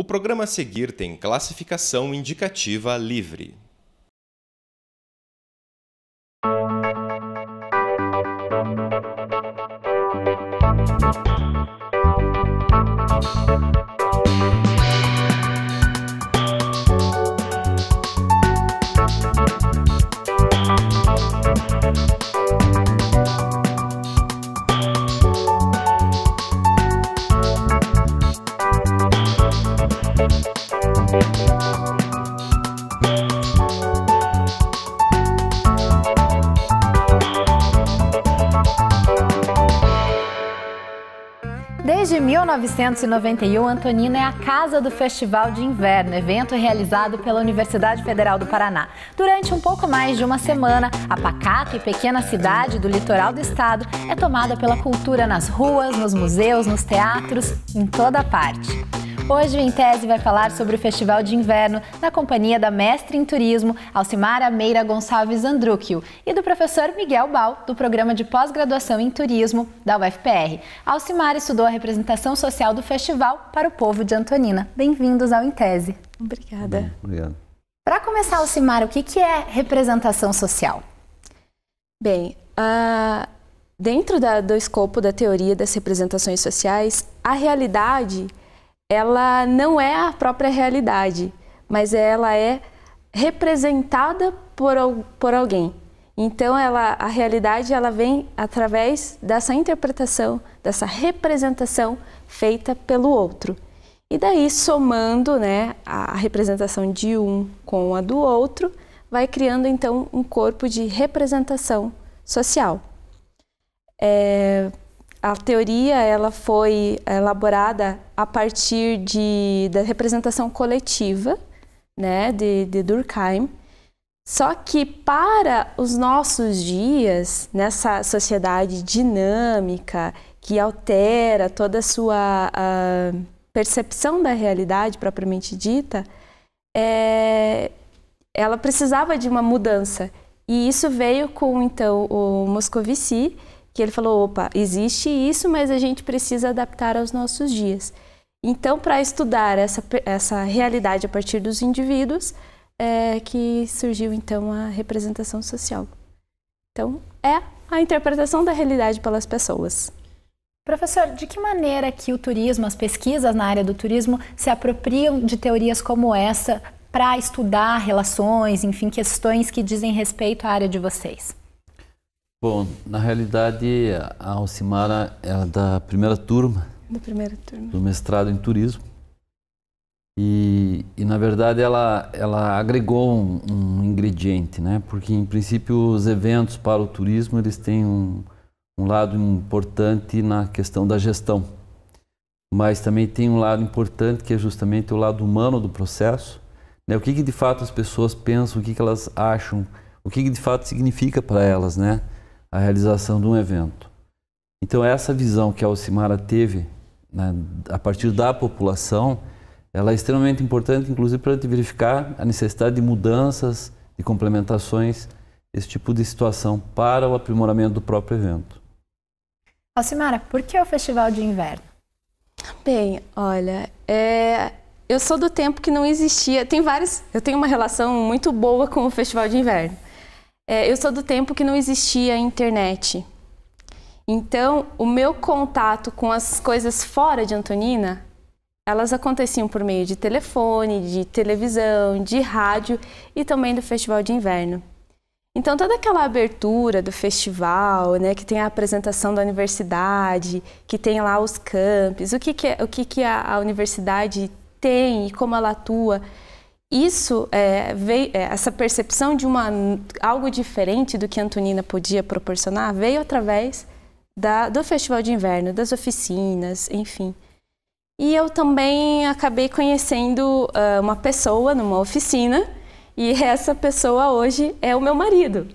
O programa a seguir tem classificação indicativa livre. Desde 1991, Antonina é a casa do Festival de Inverno, evento realizado pela Universidade Federal do Paraná. Durante um pouco mais de uma semana, a pacata e pequena cidade do litoral do estado é tomada pela cultura nas ruas, nos museus, nos teatros, em toda parte. Hoje o Em Tese vai falar sobre o Festival de Inverno na companhia da mestre em turismo Alcimara Meira Gonçalves Andrúquio e do professor Miguel Bal, do programa de pós-graduação em turismo da UFPR. Alcimara estudou a representação social do festival para o povo de Antonina. Bem-vindos ao Em Tese. Obrigada. Bem, obrigado. Para começar, Alcimara, o que é representação social? Bem, uh, dentro da, do escopo da teoria das representações sociais, a realidade ela não é a própria realidade, mas ela é representada por, por alguém. Então, ela, a realidade ela vem através dessa interpretação, dessa representação feita pelo outro. E daí, somando né, a representação de um com a do outro, vai criando então um corpo de representação social. É, a teoria ela foi elaborada a partir de, da representação coletiva né, de, de Durkheim. Só que para os nossos dias, nessa sociedade dinâmica que altera toda a sua a percepção da realidade propriamente dita, é, ela precisava de uma mudança. E isso veio com então o Moscovici, que ele falou: opa, existe isso, mas a gente precisa adaptar aos nossos dias. Então, para estudar essa, essa realidade a partir dos indivíduos, é que surgiu então a representação social. Então, é a interpretação da realidade pelas pessoas. Professor, de que maneira que o turismo, as pesquisas na área do turismo se apropriam de teorias como essa para estudar relações, enfim, questões que dizem respeito à área de vocês? Bom, na realidade, a Alcimara é da primeira turma. Da primeira turma. Do mestrado em turismo. E, e na verdade, ela, ela agregou um, um, ingrediente, né? Porque, em princípio, os eventos para o turismo, eles têm um, um lado importante na questão da gestão. Mas também tem um lado importante que é justamente o lado humano do processo. Né? O que, que de fato as pessoas pensam, o que, que elas acham, o que, que de fato significa para elas, né? A realização de um evento. Então essa visão que a Alcimara teve né, a partir da população, ela é extremamente importante, inclusive para verificar a necessidade de mudanças, de complementações, esse tipo de situação para o aprimoramento do próprio evento. Alcimara, por que o Festival de Inverno? Bem, olha, é, eu sou do tempo que não existia. Tem vários. Eu tenho uma relação muito boa com o Festival de Inverno. É, eu sou do tempo que não existia internet. Então, o meu contato com as coisas fora de Antonina, elas aconteciam por meio de telefone, de televisão, de rádio e também do Festival de Inverno. Então, toda aquela abertura do festival, né, que tem a apresentação da universidade, que tem lá os campos, o que, que, é, o que, que a, a universidade tem e como ela atua, isso é, veio, é, essa percepção de uma, algo diferente do que a Antonina podia proporcionar veio através da, do Festival de Inverno, das oficinas, enfim. E eu também acabei conhecendo uh, uma pessoa numa oficina e essa pessoa hoje é o meu marido.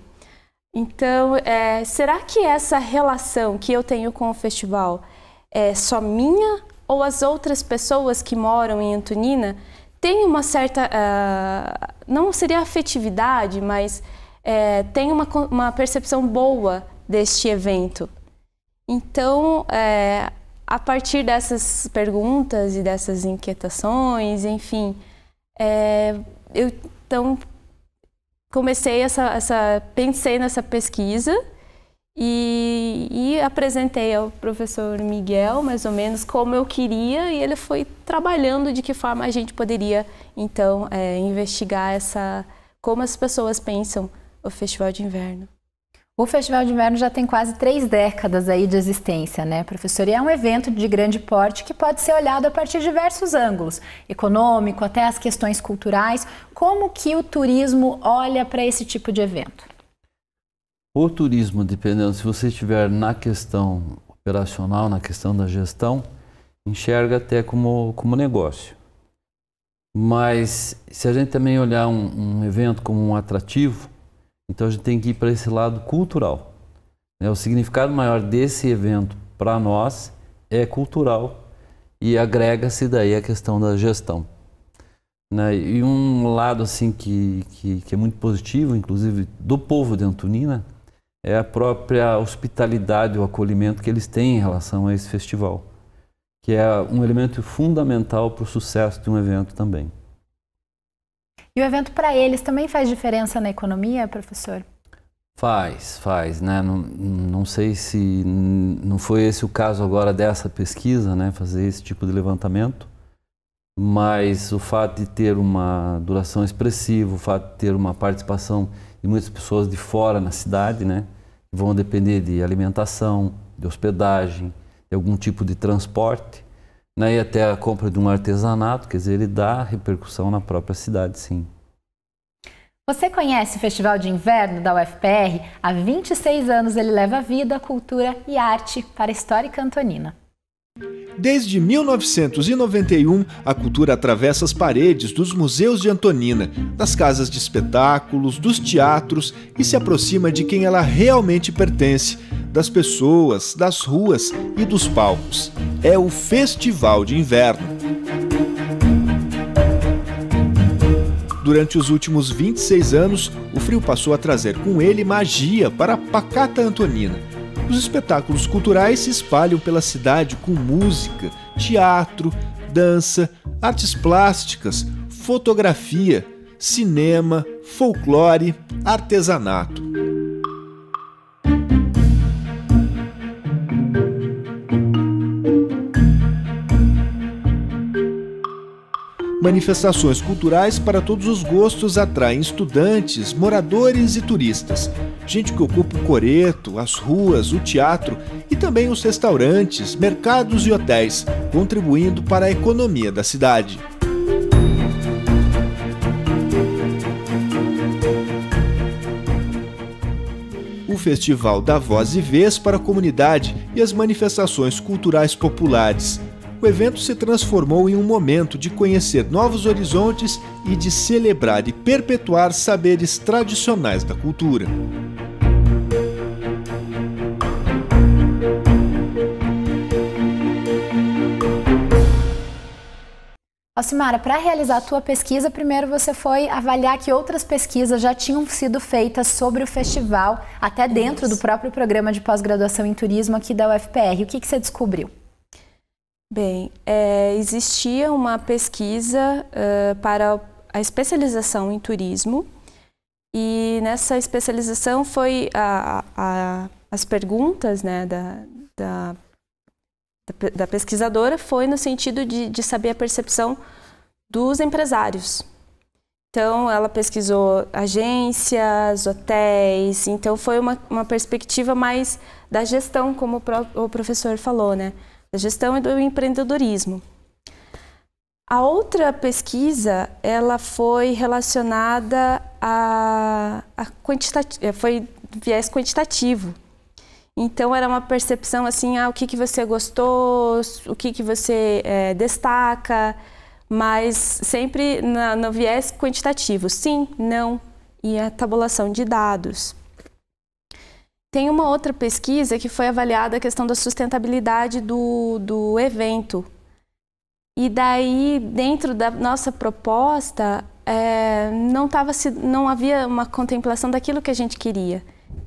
Então, é, será que essa relação que eu tenho com o festival é só minha ou as outras pessoas que moram em Antonina tem uma certa, uh, não seria afetividade, mas é, tem uma, uma percepção boa deste evento. Então, é, a partir dessas perguntas e dessas inquietações, enfim, é, eu então comecei essa, essa, pensei nessa pesquisa e, e, apresentei ao professor Miguel mais ou menos como eu queria e ele foi trabalhando de que forma a gente poderia então é, investigar essa como as pessoas pensam o Festival de Inverno. O Festival de Inverno já tem quase três décadas aí de existência, né, professor? E é um evento de grande porte que pode ser olhado a partir de diversos ângulos, econômico, até as questões culturais. Como que o turismo olha para esse tipo de evento? O turismo, dependendo, se você estiver na questão operacional, na questão da gestão, enxerga até como, como negócio. Mas se a gente também olhar um, um evento como um atrativo, então a gente tem que ir para esse lado cultural. Né? O significado maior desse evento para nós é cultural e agrega-se daí a questão da gestão. Né? E um lado assim que, que, que, é muito positivo, inclusive do povo de Antonina, é a própria hospitalidade, o acolhimento que eles têm em relação a esse festival, que é um elemento fundamental para o sucesso de um evento também. E o evento para eles também faz diferença na economia, professor? Faz, faz, né? Não, não sei se não foi esse o caso agora dessa pesquisa, né? Fazer esse tipo de levantamento, mas o fato de ter uma duração expressiva, o fato de ter uma participação de muitas pessoas de fora na cidade, né? Vão depender de alimentação, de hospedagem, de algum tipo de transporte né, e até a compra de um artesanato, quer dizer, ele dá repercussão na própria cidade, sim. Você conhece o Festival de Inverno da UFPR? Há 26 anos ele leva vida, cultura e arte para a histórica Antonina. Desde 1991, a cultura atravessa as paredes dos museus de Antonina, das casas de espetáculos, dos teatros e se aproxima de quem ela realmente pertence, das pessoas, das ruas e dos palcos. É o Festival de Inverno. Durante os últimos 26 anos, o frio passou a trazer com ele magia para a pacata Antonina. Os espetáculos culturais se espalham pela cidade com música, teatro, dança, artes plásticas, fotografia, cinema, folclore, artesanato. Manifestações culturais para todos os gostos atraem estudantes, moradores e turistas. Gente que ocupa o coreto, as ruas, o teatro e também os restaurantes, mercados e hotéis, contribuindo para a economia da cidade. O festival dá voz e vez para a comunidade e as manifestações culturais populares o evento se transformou em um momento de conhecer novos horizontes e de celebrar e perpetuar saberes tradicionais da cultura. Alcimara, para realizar a tua pesquisa, primeiro você foi avaliar que outras pesquisas já tinham sido feitas sobre o festival, até dentro do próprio programa de pós-graduação em turismo aqui da UFPR. O que, que você descobriu? Bem, é, existia uma pesquisa uh, para a especialização em turismo e nessa especialização foi a, a, as perguntas né, da, da, da, pesquisadora foi no sentido de, de saber a percepção dos empresários. Então, ela pesquisou agências, hotéis, então foi uma, uma perspectiva mais da gestão, como o, o professor falou, né? Da gestão e do empreendedorismo. A outra pesquisa, ela foi relacionada a, a quantitativo, foi viés quantitativo. Então era uma percepção assim, ah, o que, que você gostou, o que, que você é, destaca, mas sempre na, no viés quantitativo, sim, não, e a tabulação de dados. Tem uma outra pesquisa que foi avaliada a questão da sustentabilidade do, do evento. E daí, dentro da nossa proposta, é, não, tava, não havia uma contemplação daquilo que a gente queria.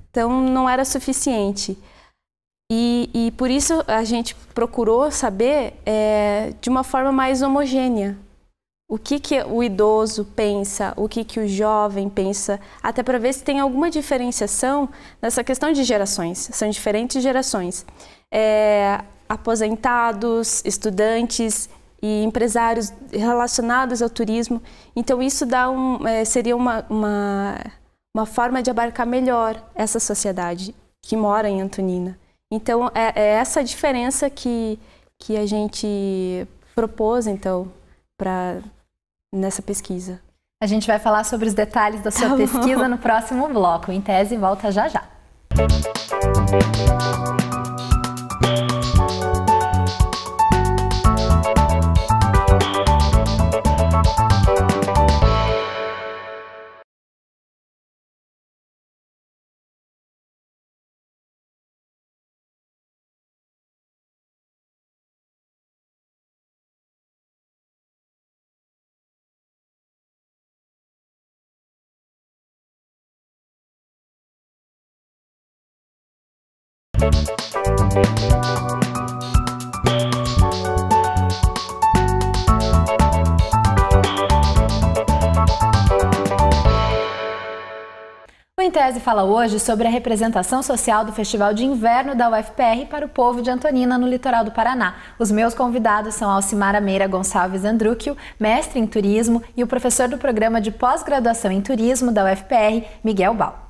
Então, não era suficiente. E, e por isso a gente procurou saber é, de uma forma mais homogênea o que, que o idoso pensa, o que, que o jovem pensa, até para ver se tem alguma diferenciação nessa questão de gerações. São diferentes gerações. É, aposentados, estudantes e empresários relacionados ao turismo. Então, isso dá um, é, seria uma, uma, uma forma de abarcar melhor essa sociedade que mora em Antonina. Então, é, é essa diferença que, que a gente propôs, então, para nessa pesquisa. A gente vai falar sobre os detalhes da sua tá pesquisa no próximo bloco. Em tese, volta já já. O Em Tese fala hoje sobre a representação social do Festival de Inverno da UFPR para o povo de Antonina, no litoral do Paraná. Os meus convidados são Alcimara Meira Gonçalves Andrúquio, mestre em turismo, e o professor do programa de pós-graduação em turismo da UFPR, Miguel Bal.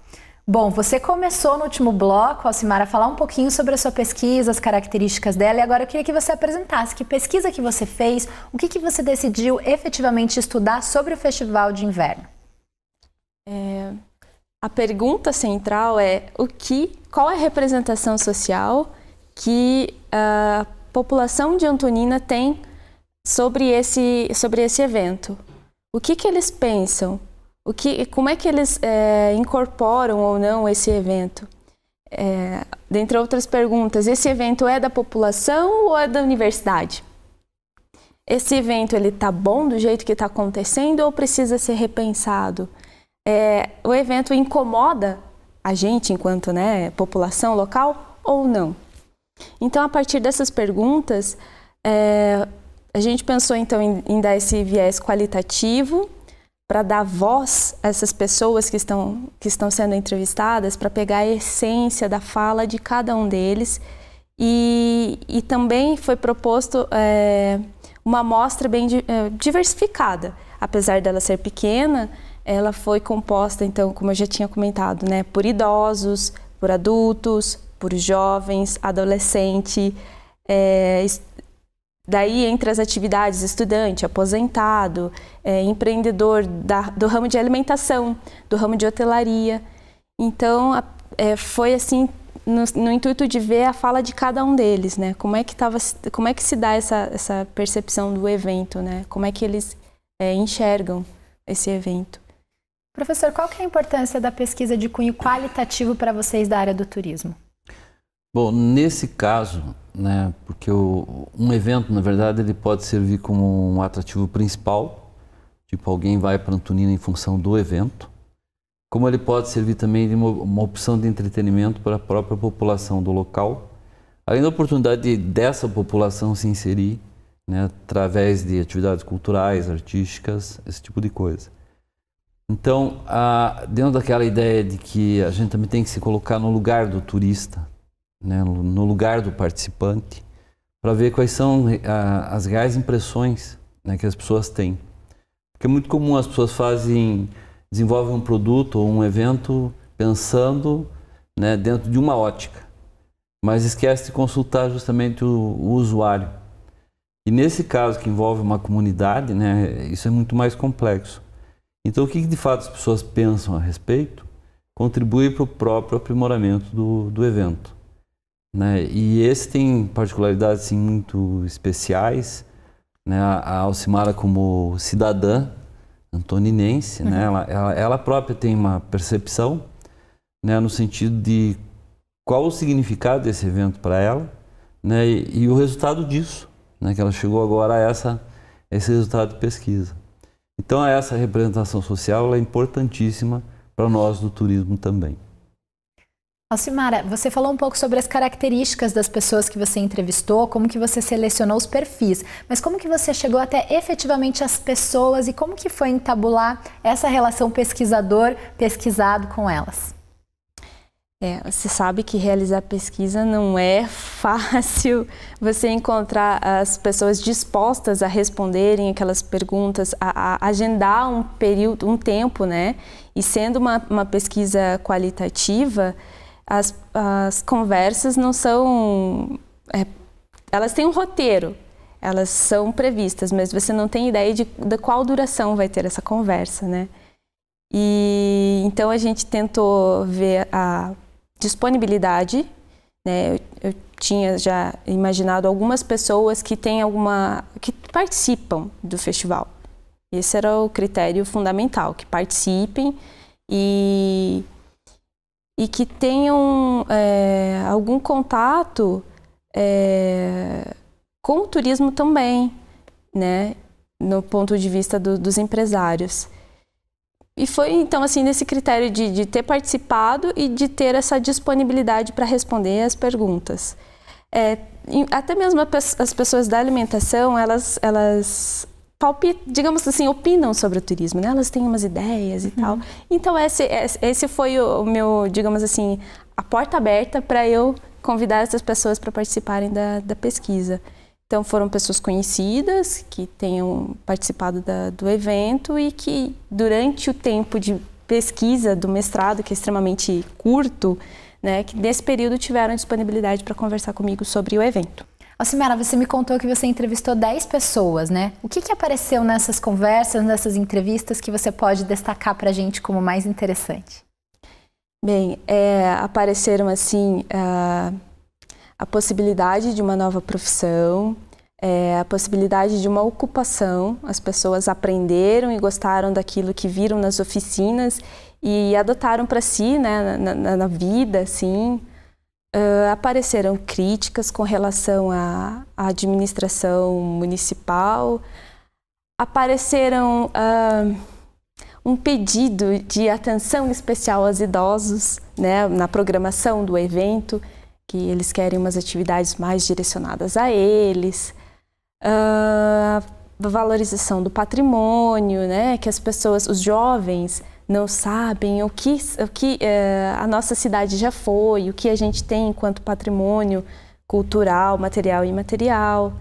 Bom, você começou no último bloco, Alcimara, a falar um pouquinho sobre a sua pesquisa, as características dela, e agora eu queria que você apresentasse que pesquisa que você fez, o que, que você decidiu efetivamente estudar sobre o Festival de Inverno. É, a pergunta central é o que, qual é a representação social que a população de Antonina tem sobre esse, sobre esse evento? O que, que eles pensam? O que, como é que eles é, incorporam ou não esse evento? É, dentre outras perguntas, esse evento é da população ou é da universidade? Esse evento ele tá bom do jeito que está acontecendo ou precisa ser repensado? É, o evento incomoda a gente enquanto né, população local ou não? Então, a partir dessas perguntas, é, a gente pensou então em, em dar esse viés qualitativo para dar voz a essas pessoas que estão, que estão sendo entrevistadas, para pegar a essência da fala de cada um deles. E, e também foi proposto é, uma amostra bem é, diversificada. Apesar dela ser pequena, ela foi composta, então, como eu já tinha comentado, né, por idosos, por adultos, por jovens, adolescente, é, Daí, entre as atividades, estudante, aposentado, é, empreendedor da, do ramo de alimentação, do ramo de hotelaria. Então, a, é, foi assim, no, no, intuito de ver a fala de cada um deles, né? Como é que, tava, como é que se dá essa, essa percepção do evento, né? Como é que eles é, enxergam esse evento. Professor, qual que é a importância da pesquisa de cunho qualitativo para vocês da área do turismo? Bom, nesse caso, né, porque o, um evento, na verdade, ele pode servir como um atrativo principal, tipo alguém vai para Antonina em função do evento, como ele pode servir também de uma, uma opção de entretenimento para a própria população do local, além da oportunidade de, dessa população se inserir né, através de atividades culturais, artísticas, esse tipo de coisa. Então, a, dentro daquela ideia de que a gente também tem que se colocar no lugar do turista, né, no lugar do participante, para ver quais são a, as reais impressões né, que as pessoas têm. Porque é muito comum as pessoas fazem, desenvolvem um produto ou um evento pensando né, dentro de uma ótica, mas esquece de consultar justamente o, o usuário. E nesse caso que envolve uma comunidade, né, isso é muito mais complexo. Então, o que de fato as pessoas pensam a respeito contribui para o próprio aprimoramento do, do evento. Né? E esse tem particularidades assim, muito especiais. Né? A Alcimara, como cidadã antoninense, né? uhum. né? ela, ela, ela, própria tem uma percepção né? no sentido de qual o significado desse evento para ela né? E, e, o resultado disso, né? que ela chegou agora a essa, esse resultado de pesquisa. Então, essa representação social é importantíssima para nós do turismo também. Alcimara, você falou um pouco sobre as características das pessoas que você entrevistou, como que você selecionou os perfis, mas como que você chegou até efetivamente as pessoas e como que foi entabular essa relação pesquisador-pesquisado com elas? É, você sabe que realizar pesquisa não é fácil. Você encontrar as pessoas dispostas a responderem aquelas perguntas, a, a agendar um período, um tempo, né? E sendo uma, uma pesquisa qualitativa, as, as conversas não são. É, elas têm um roteiro, elas são previstas, mas você não tem ideia de, de qual duração vai ter essa conversa, né? E então a gente tentou ver a disponibilidade, né? Eu, eu tinha já imaginado algumas pessoas que têm alguma que participam do festival. Esse era o critério fundamental, que participem e e que tenham é, algum contato é, com o turismo também, né? No ponto de vista do, dos empresários. E foi então assim nesse critério de, de ter participado e de ter essa disponibilidade para responder as perguntas. É, até mesmo as pessoas da alimentação, elas, elas palpit, digamos assim, opinam sobre o turismo, né? Elas têm umas ideias e uhum. tal. Então esse, esse foi o meu, digamos assim, a porta aberta para eu convidar essas pessoas para participarem da, da pesquisa. Então foram pessoas conhecidas que tenham participado da, do evento e que durante o tempo de pesquisa do mestrado, que é extremamente curto, né, que nesse período tiveram disponibilidade para conversar comigo sobre o evento. Alcimara, você me contou que você entrevistou 10 pessoas, né? O que, que apareceu nessas conversas, nessas entrevistas que você pode destacar para a gente como mais interessante? Bem, é, apareceram assim a, a, possibilidade de uma nova profissão, é, a possibilidade de uma ocupação. As pessoas aprenderam e gostaram daquilo que viram nas oficinas e adotaram para si, né, na, na, na vida, assim. Uh, apareceram críticas com relação à, à administração municipal, apareceram uh, um pedido de atenção especial aos idosos né, na programação do evento, que eles querem umas atividades mais direcionadas a eles. Uh, valorização do patrimônio, né, que as pessoas, os jovens, não sabem o que, o que é, a nossa cidade já foi, o que a gente tem enquanto patrimônio cultural, material e imaterial.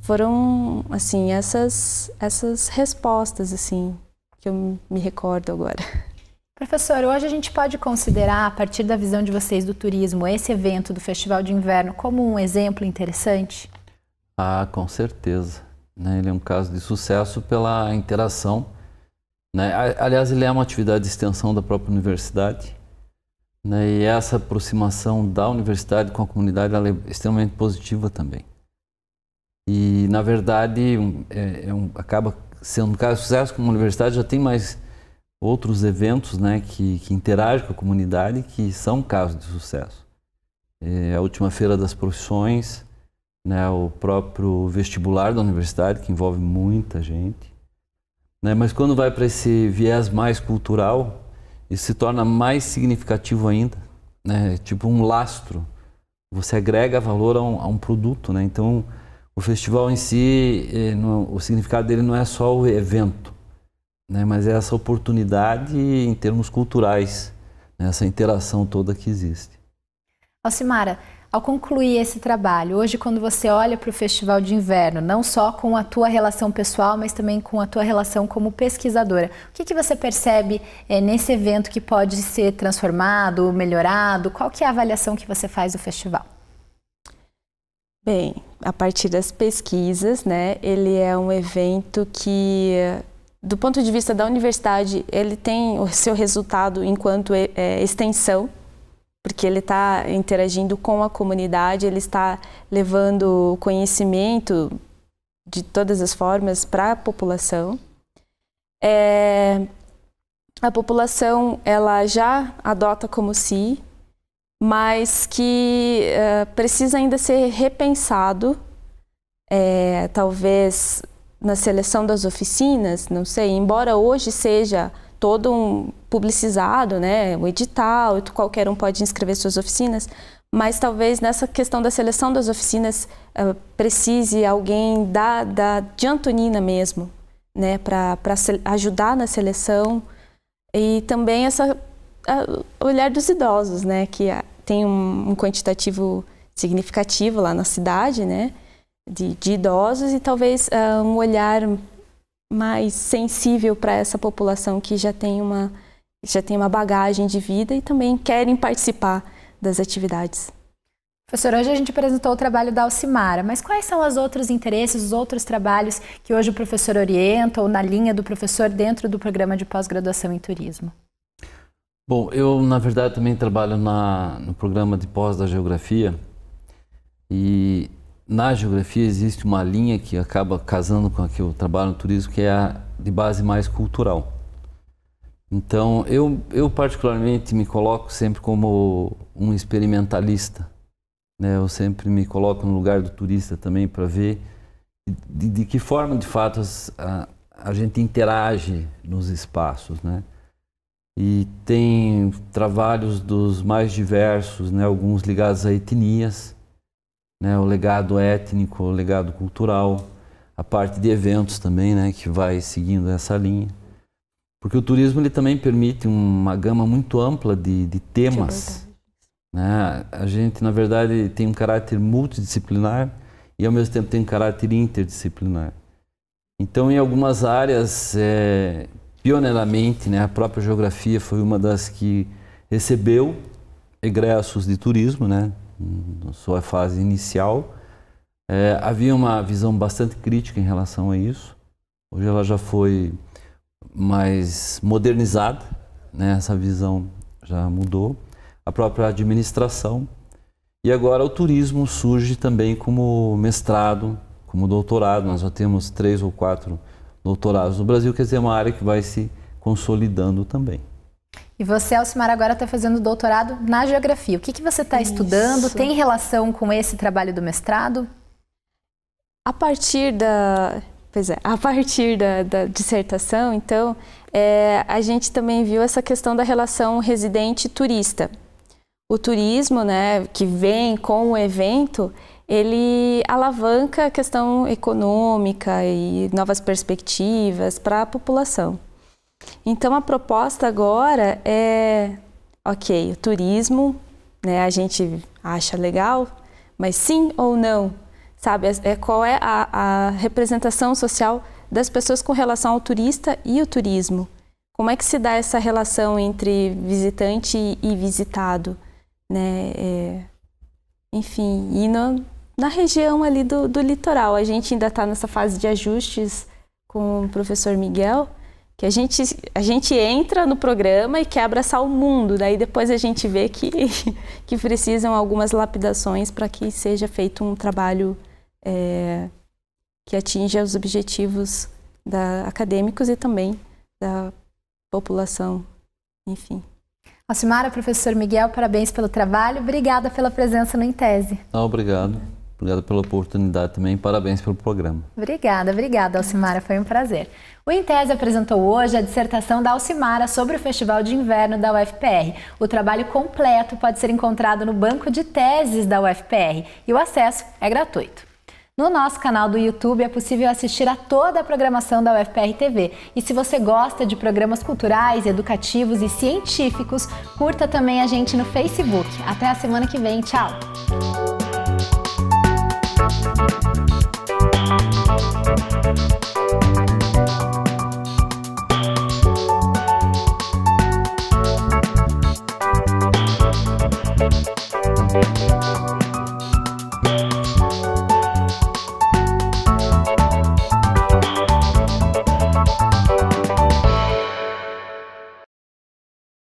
Foram, assim, essas, essas respostas, assim, que eu me recordo agora. Professor, hoje a gente pode considerar, a partir da visão de vocês do turismo, esse evento do Festival de Inverno como um exemplo interessante? Ah, com certeza. Né? Ele é um caso de sucesso pela interação né? Aliás, ele é uma atividade de extensão da própria universidade. Né? E essa aproximação da universidade com a comunidade é extremamente positiva também. E, na verdade, é, é um, acaba sendo um caso de sucesso como a universidade já tem mais outros eventos né, que, que interagem com a comunidade que são casos de sucesso. É a última Feira das Profissões, né, o próprio vestibular da universidade, que envolve muita gente. Né? Mas quando vai para esse viés mais cultural, isso se torna mais significativo ainda, né? tipo um lastro. Você agrega valor a um, a um produto. Né? Então, o festival em si, eh, no, o significado dele não é só o evento, né? mas é essa oportunidade em termos culturais, né? essa interação toda que existe. Alcimara, ao concluir esse trabalho, hoje quando você olha para o Festival de Inverno, não só com a tua relação pessoal, mas também com a tua relação como pesquisadora, o que, que você percebe é, nesse evento que pode ser transformado, melhorado? Qual que é a avaliação que você faz do festival? Bem, a partir das pesquisas, né, ele é um evento que, do ponto de vista da universidade, ele tem o seu resultado enquanto é, extensão porque ele está interagindo com a comunidade, ele está levando conhecimento de todas as formas para a população. É, a população ela já adota como si, mas que é, precisa ainda ser repensado, é, talvez na seleção das oficinas, não sei, embora hoje seja todo um publicizado, né, o edital, qualquer um pode inscrever suas oficinas, mas talvez nessa questão da seleção das oficinas uh, precise alguém da, da, de Antonina mesmo, né, para ajudar na seleção. E também essa uh, olhar dos idosos, né, que tem um, um, quantitativo significativo lá na cidade, né, de, de idosos e talvez uh, um olhar mais sensível para essa população que já tem uma já tem uma bagagem de vida e também querem participar das atividades. Professor, hoje a gente apresentou o trabalho da Alcimara, mas quais são os outros interesses, os outros trabalhos que hoje o professor orienta ou na linha do professor dentro do programa de pós-graduação em turismo? Bom, eu na verdade também trabalho na, no programa de pós da geografia e na geografia existe uma linha que acaba casando com a que eu trabalho no turismo, que é a de base mais cultural. Então, eu, eu particularmente me coloco sempre como um experimentalista. Né? Eu sempre me coloco no lugar do turista também para ver de, de, que forma, de fato, a, a gente interage nos espaços. Né? E tem trabalhos dos mais diversos, né? alguns ligados a etnias, né? o legado étnico, o legado cultural, a parte de eventos também, né? que vai seguindo essa linha. Porque o turismo ele também permite uma gama muito ampla de, de temas. Né? A gente, na verdade, tem um caráter multidisciplinar e, ao mesmo tempo, tem um caráter interdisciplinar. Então, em algumas áreas, é, pioneiramente, né, a própria geografia foi uma das que recebeu egressos de turismo, né, na sua fase inicial. É, havia uma visão bastante crítica em relação a isso. Hoje ela já foi mais modernizada, né? essa visão já mudou, a própria administração. E agora o turismo surge também como mestrado, como doutorado. Nós já temos três ou quatro doutorados no Brasil, quer dizer, é uma área que vai se consolidando também. E você, Alcimar, agora está fazendo doutorado na geografia. O que, que você está estudando? Tem relação com esse trabalho do mestrado? A partir da Pois é, a partir da, da dissertação, então, é, a gente também viu essa questão da relação residente-turista. O turismo, né, que vem com o evento, ele alavanca a questão econômica e novas perspectivas para a população. Então, a proposta agora é, ok, o turismo, né, a gente acha legal, mas sim ou não sabe? É, qual é a, a representação social das pessoas com relação ao turista e o turismo? Como é que se dá essa relação entre visitante e visitado, né? É, enfim, e no, na região ali do, do litoral, a gente ainda está nessa fase de ajustes com o professor Miguel, que a gente, a gente entra no programa e quer abraçar o mundo, daí depois a gente vê que, que precisam algumas lapidações para que seja feito um trabalho é, que atinja os objetivos da, acadêmicos e também da população, enfim. Alcimara, professor Miguel, parabéns pelo trabalho. Obrigada pela presença no Intese. Ah, obrigado. Obrigado pela oportunidade também. Parabéns pelo programa. Obrigada, obrigada, Alcimara. Foi um prazer. O Intese apresentou hoje a dissertação da Alcimara sobre o Festival de Inverno da UFPR. O trabalho completo pode ser encontrado no banco de teses da UFPR e o acesso é gratuito. No nosso canal do YouTube é possível assistir a toda a programação da UFPR TV. E se você gosta de programas culturais, educativos e científicos, curta também a gente no Facebook. Até a semana que vem. Tchau! Música